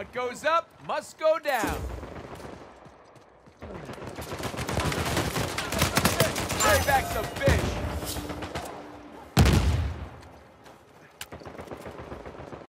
What goes up must go down. Bring back some